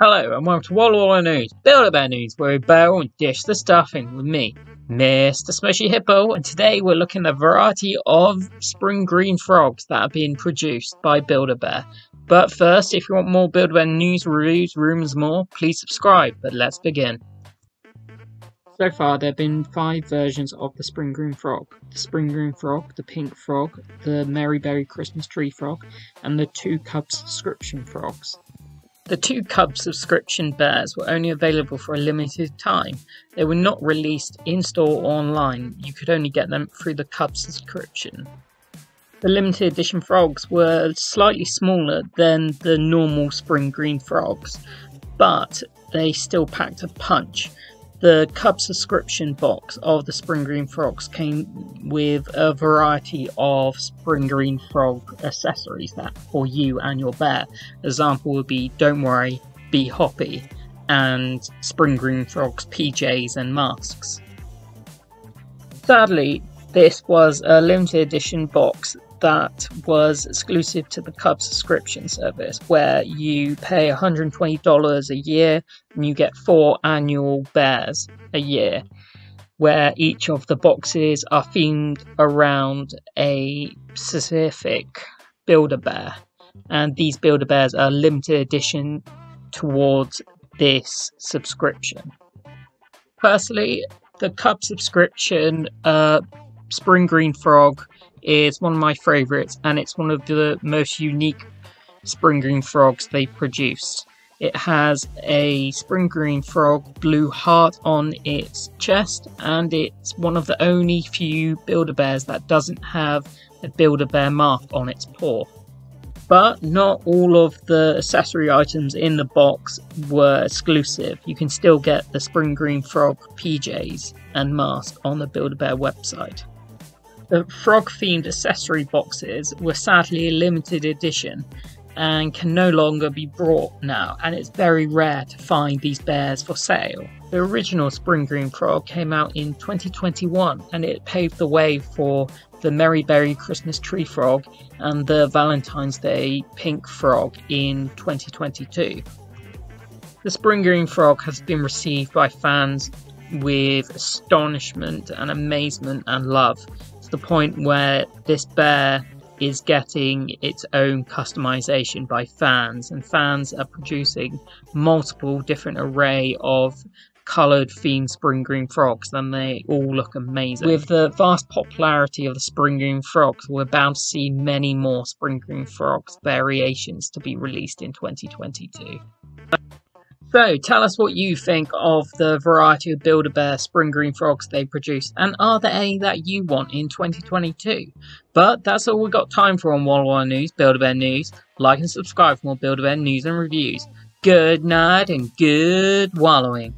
Hello and welcome to Wallow Wallow News, Build-A-Bear News, where we barrel and dish the stuffing with me, Mr. Smushy Hippo, and today we're looking at a variety of spring green frogs that are being produced by Build-A-Bear. But first, if you want more Build-A-Bear news, reviews, rumors, more, please subscribe, but let's begin. So far, there have been five versions of the Spring Green Frog. The Spring Green Frog, the Pink Frog, the Merry Berry Christmas Tree Frog, and the two Cub subscription frogs. The two Cub subscription bears were only available for a limited time. They were not released in store or online, you could only get them through the Cub subscription. The limited edition frogs were slightly smaller than the normal spring green frogs, but they still packed a punch. The Cub subscription box of the Spring Green Frogs came with a variety of Spring Green Frog accessories that for you and your bear. Example would be Don't Worry, Be Hoppy, and Spring Green Frogs PJs and masks. Sadly, this was a limited edition box that was exclusive to the Cub subscription service, where you pay $120 a year and you get four annual bears a year, where each of the boxes are themed around a specific Build-A-Bear. And these Build-A-Bears are limited edition towards this subscription. Personally, the Cub subscription, uh, Spring Green Frog, is one of my favourites, and it's one of the most unique spring green frogs they produced. It has a spring green frog blue heart on its chest, and it's one of the only few Build-A-Bears that doesn't have a Build-A-Bear mark on its paw. But not all of the accessory items in the box were exclusive. You can still get the Spring Green Frog PJs and mask on the Build-A-Bear website. The frog themed accessory boxes were sadly a limited edition and can no longer be brought now, and it's very rare to find these bears for sale. The original Spring Green Frog came out in 2021 and it paved the way for the Merry Berry Christmas Tree Frog and the Valentine's Day Pink Frog in 2022. The Spring Green Frog has been received by fans with astonishment and amazement and love the point where this bear is getting its own customization by fans and fans are producing multiple different array of coloured themed spring green frogs and they all look amazing. With the vast popularity of the spring green frogs, we're bound to see many more spring green frogs variations to be released in 2022. So, tell us what you think of the variety of Build-A-Bear spring green frogs they produce, and are there any that you want in 2022? But that's all we've got time for on Wallow Wallow News, Build-A-Bear News. Like and subscribe for more Build-A-Bear news and reviews. Good night and good wallowing.